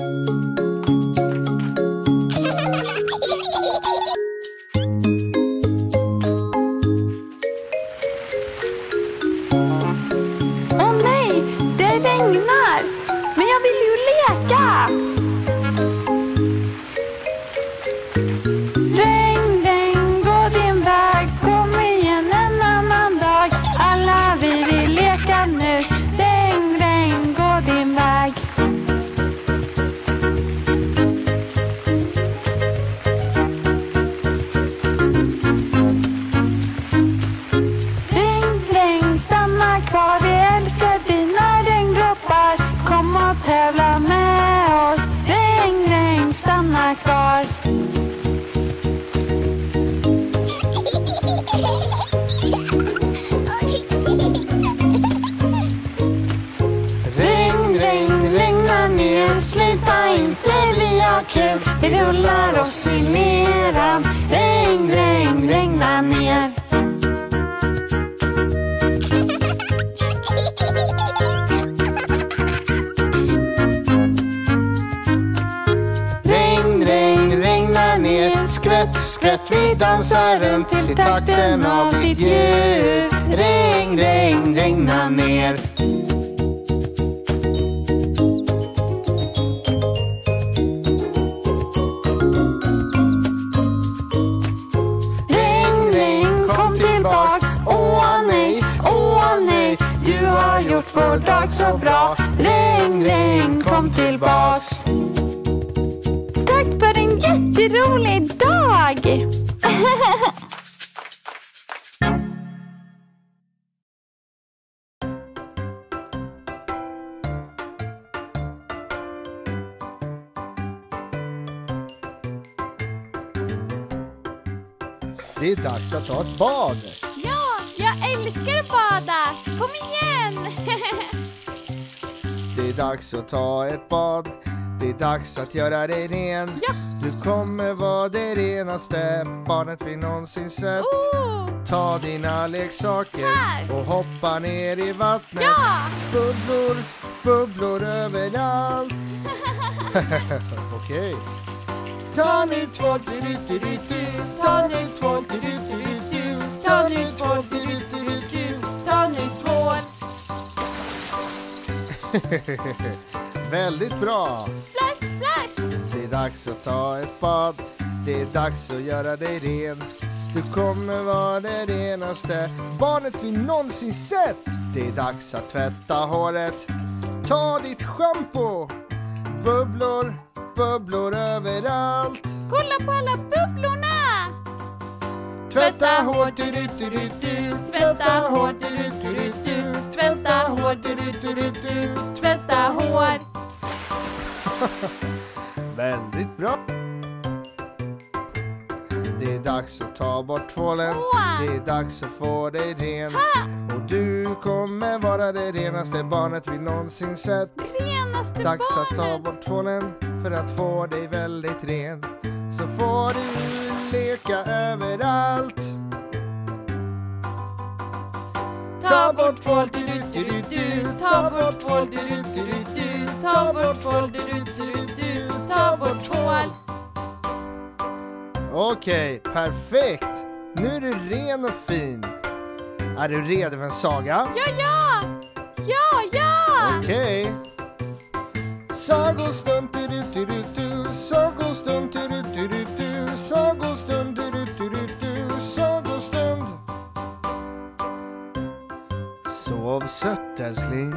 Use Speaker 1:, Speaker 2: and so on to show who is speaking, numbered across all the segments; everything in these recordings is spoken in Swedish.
Speaker 1: Åh kul. Vi rullar oss i leran Regn, regn, regna ner. Regn, regn, regna ner. Skvätt, skvätt, vi dansar runt till takten av ditt ljud Regn, regn, regna ner. Dag så bra Regn, regn, kom tillbaks Tack för en jätterolig dag!
Speaker 2: Det är dags att ta ett bad.
Speaker 1: Ja, jag älskar att bada! Kom igen!
Speaker 2: Det är dags att ta ett bad. Det är dags att göra dig ren.
Speaker 1: Ja.
Speaker 2: Du kommer vara det renaste barnet vi någonsin sett.
Speaker 1: oh,
Speaker 2: Ta dina leksaker
Speaker 1: Här.
Speaker 2: och hoppa ner i vattnet.
Speaker 1: ja!
Speaker 2: Bubblor, bubblor överallt. Okej. Ta nu två, du, du, du, du. Ta nu två, du, du, du, du. Ta nu två, du, du, du, du, du. Väldigt bra.
Speaker 1: Splash, splash!
Speaker 2: Det är dags att ta ett bad. Det är dags att göra dig ren. Du kommer vara det renaste barnet vi någonsin sett. Det är dags att tvätta håret. Ta ditt schampo. Bubblor, bubblor överallt.
Speaker 1: Kolla på alla bubblorna!
Speaker 2: Tvätta hårt, du, du, du, du, du. Tvätta hårt, du, du, du, du, du. Tvätta hårt, du, du, du, du, du.
Speaker 1: Tvätta hår.
Speaker 2: Väldigt bra. Det är dags att ta bort tvålen. Det är dags att få dig ren.
Speaker 1: Ha!
Speaker 2: Och du kommer vara det renaste barnet vi någonsin sett.
Speaker 1: Renaste
Speaker 2: Dags att ta
Speaker 1: barnet.
Speaker 2: bort tvålen för att få dig väldigt ren. Så får du leka överallt. Ta bort tvål, du, du, du, du. Ta bort tvål, du, du, du, du. Ta bort tvål, du, du, du, du. Ta bort tvål. Okej, perfekt. Nu är du ren och fin. Är du redo för en saga?
Speaker 1: Ja, ja! Ja, ja!
Speaker 2: Okej. Sagostund, du, du, du, du. Sagostund, du, du, du, sött älskling.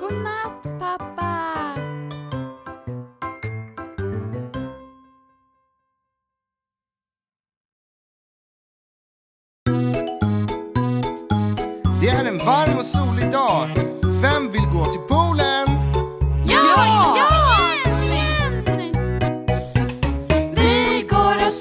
Speaker 1: Godnatt pappa!
Speaker 2: Det är en varm och solig dag. Vem vill gå till poolen?
Speaker 1: Ja! Ja! Igen! Vi går och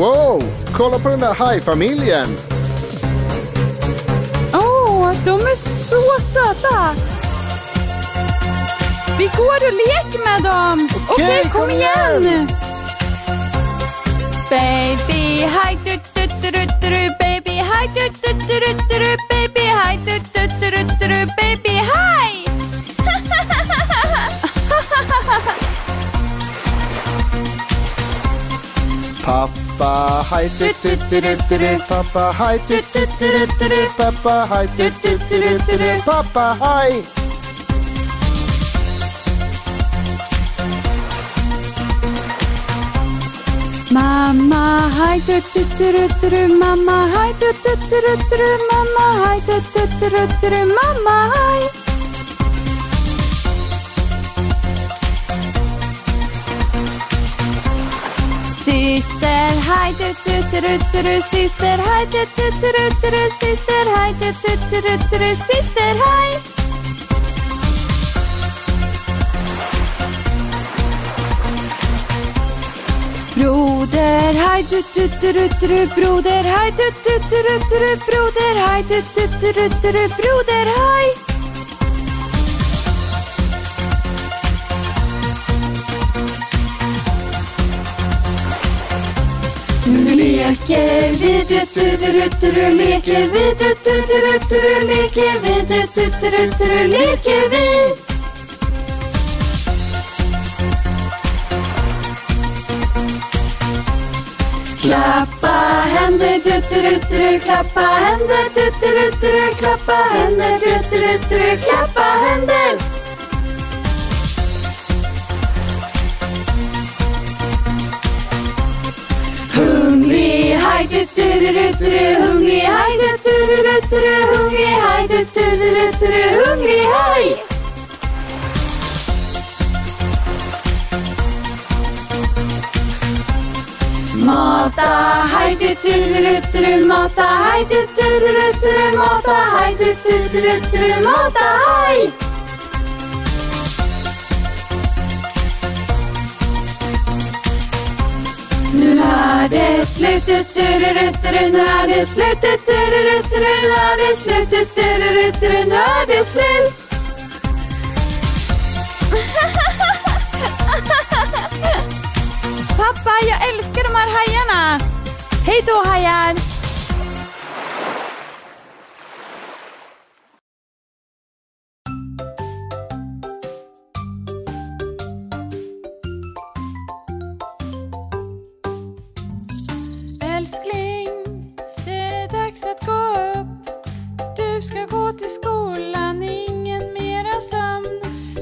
Speaker 2: Wow, kolla på den där hajfamiljen.
Speaker 1: Åh, oh, de är så söta! Vi går och leker med dem. Okej, okay, kom, kom igen. igen. Baby, hi, du, du, du, du, du, baby, du, du, du, du, du, baby, du, du, du, du, du, baby.
Speaker 2: Pappa, hi, du, du, du, du, du, pappa, hi, du, du, du, du, du, pappa, hi, du, du, du, du, du, pappa, hi.
Speaker 1: Mamma, haj du du du du du du mamma, haj du du du du du du mamma, haj du du du du du du mamma, Syster, haj du du du du du du syster, haj du du du du du du syster, haj du du du du du du syster, haj. Broder, haj du du du du du broder, haj, du du du du du broder, haj! du du du du du broder, haj. Nu leker vi du leker vi du leker vi du leker vi. Klappa händer, tutterutteru, klappa händer, tutterutteru, klappa händer, tutterutteru, klappa händer. Hungrig, haj, tutterutteru, hungrig, haj, tutterutteru, hungrig, haj, tutterutteru, hungrig, haj. Mata, hej du tudelutturu, mata, hej du tudelutturu, mata, hej du tudelutturu, mata, hej. Nu är det slutet, tudelutturu, nu är det slutet, tudelutturu, nu är det slutet, tudelutturu, nu är det slut. Pappa, jag älskar de här hajarna! Hej då hajar! Älskling, det är dags att gå upp. Du ska gå till skolan, ingen mera sömn.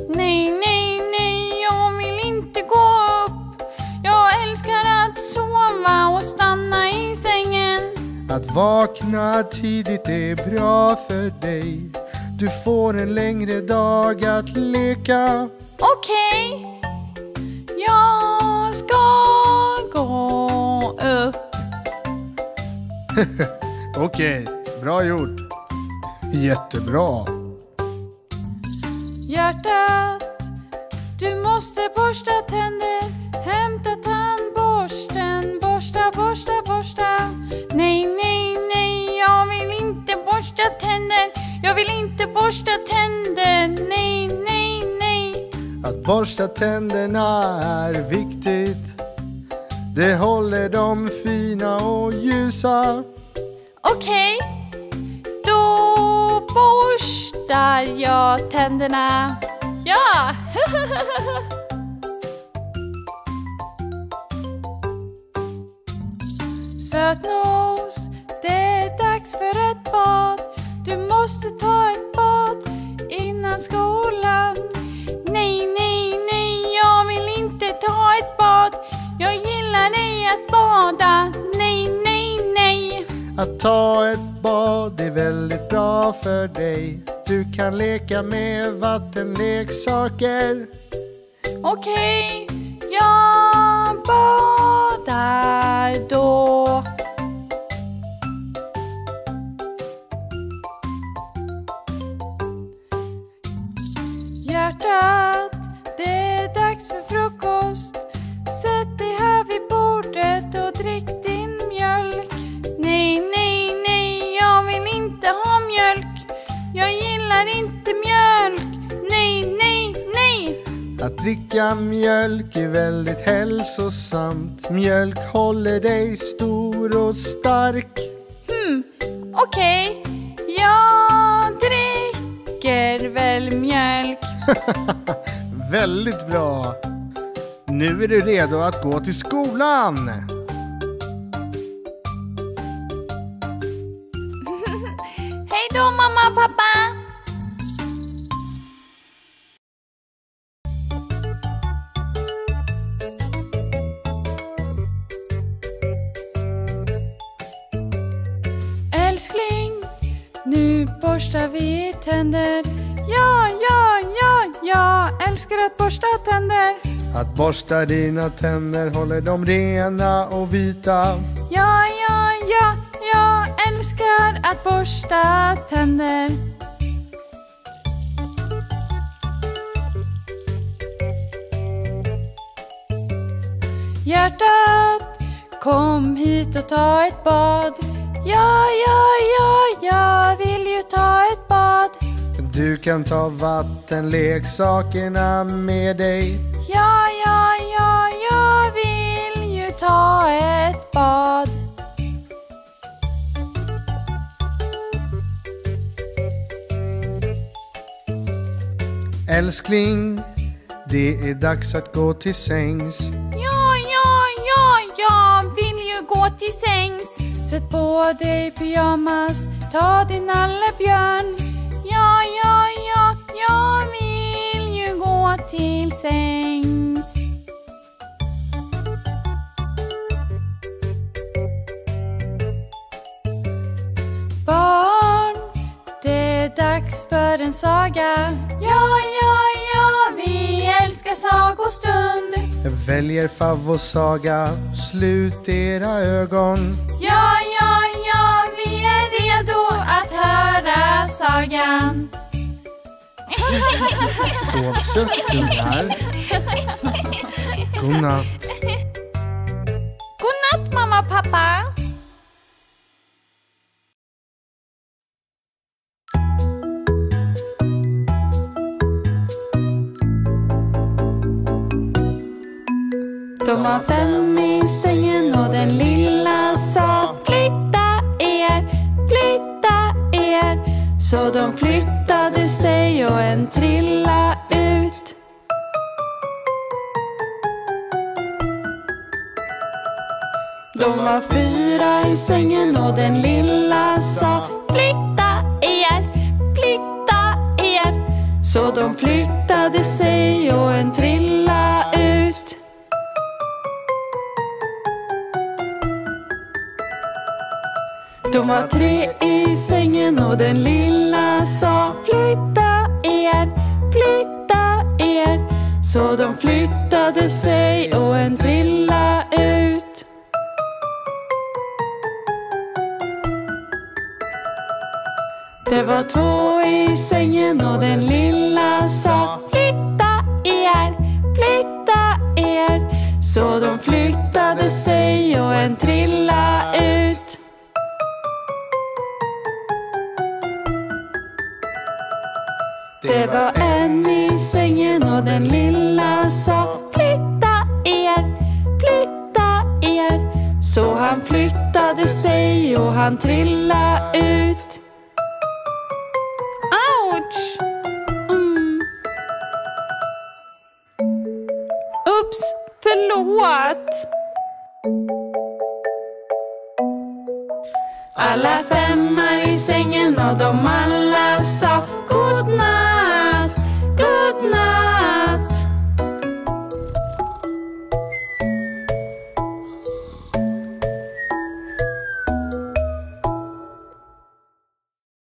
Speaker 1: Nej, nej, nej, jag vill inte gå upp. Jag älskar att sova och stanna i sängen.
Speaker 2: Att vakna tidigt är bra för dig. Du får en längre dag att leka.
Speaker 1: Okej, jag ska gå upp.
Speaker 2: Okej, bra gjort. Jättebra.
Speaker 1: Hjärtat, du måste borsta tänder. Hämta tandborsten, borsta, borsta, borsta. Nej, nej, nej, jag vill inte borsta tänder. Jag vill inte borsta tänder. Nej, nej, nej.
Speaker 2: Att borsta tänderna är viktigt. Det håller dem fina och ljusa.
Speaker 1: Okej, då borstar jag tänderna. Ja! Sötnos, det är dags för ett bad. Du måste ta ett bad innan skolan. Nej, nej, nej, jag vill inte ta ett bad. Jag gillar dig att bada. Nej, nej, nej.
Speaker 2: Att ta ett bad är väldigt bra för dig. Du kan leka med vattenleksaker.
Speaker 1: Okej, jag badar då.
Speaker 2: Dricka mjölk är väldigt hälsosamt. Mjölk håller dig stor och stark.
Speaker 1: Hmm, okej. Jag dricker väl mjölk.
Speaker 2: Väldigt bra. Nu är du redo att gå till skolan.
Speaker 1: Hej då mamma och pappa! Nu borstar vi tänder. Ja, ja, ja, jag älskar att borsta tänder.
Speaker 2: Att borsta dina tänder håller dem rena och vita.
Speaker 1: Ja, ja, ja, jag älskar att borsta tänder. Hjärtat, kom hit och ta ett bad. Ja, ja, ja, jag vill ju ta ett bad.
Speaker 2: Du kan ta vattenleksakerna med dig.
Speaker 1: Ja, ja, ja, jag vill ju ta ett bad.
Speaker 2: Älskling, det är dags att gå till sängs.
Speaker 1: Ja, ja, ja, jag vill ju gå till sängs. Sätt på dig pyjamas, ta din nallebjörn. Ja, ja, ja, jag vill ju gå till sängs. Barn, det är dags för en saga. Ja, ja, ja, vi älskar sagostund.
Speaker 2: Väljer favosaga, slut era ögon.
Speaker 1: Ja, sagan.
Speaker 2: Sov sött ungar. Godnatt.
Speaker 1: God natt mamma och pappa. De var fem Så de flyttade sig och en trilla ut. De var fyra i sängen och den lilla sa Flytta er, flytta er. Så de flyttade sig och en trilla ut. De var tre i sängen och den lilla sa Flytta er, flytta er. Så de flyttade sig och en trilla ut. Det var två i sängen och den lilla sa Flytta er, flytta er. Så de flyttade sig och en trilla ut. Och den lilla sa Flytta er, flytta er Så han flyttade sig och han trilla ut Ouch! Mm. Ups, förlåt!